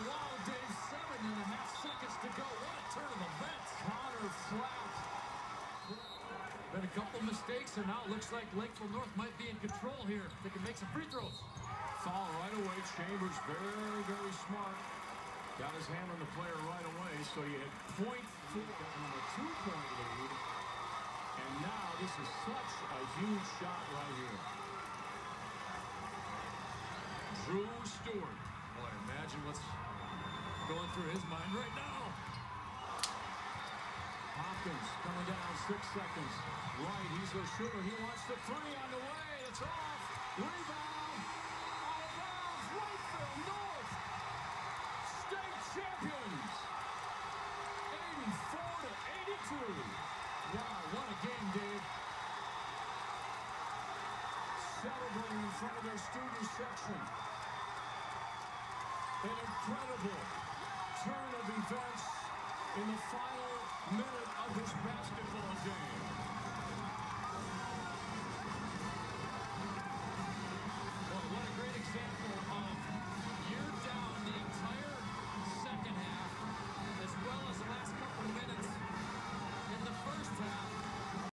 Wow, Dave, seven and a half seconds to go. What a turn of events. Connor Flack. Been a couple mistakes, and now it looks like Lakeville North might be in control here. They can make some free throws. Foul right away. Chambers very, very smart. Got his hand on the player right away, so you had point two, on a two-point lead. And now this is such a huge shot right here. Drew Stewart. Boy, imagine what's going through his mind right now. Hopkins coming down six seconds. Right, he's a shooter. He wants the three on the way. It's off. Rebound. State champions. 84 to 82. Wow, what a game, Dave. Celebrating in front of their student section. An incredible turn of events in the final minute of this basketball game.